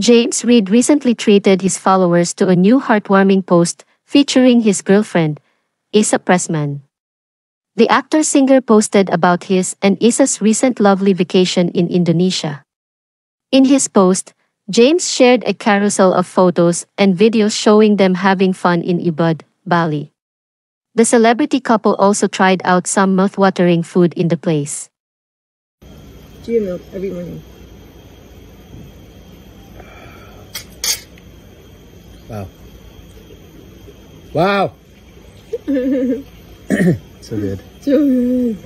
James Reid recently treated his followers to a new heartwarming post featuring his girlfriend, Issa Pressman. The actor-singer posted about his and Issa's recent lovely vacation in Indonesia. In his post, James shared a carousel of photos and videos showing them having fun in Ubud, Bali. The celebrity couple also tried out some mouth-watering food in the place. Do you milk every morning? Wow. Wow. so good. So good.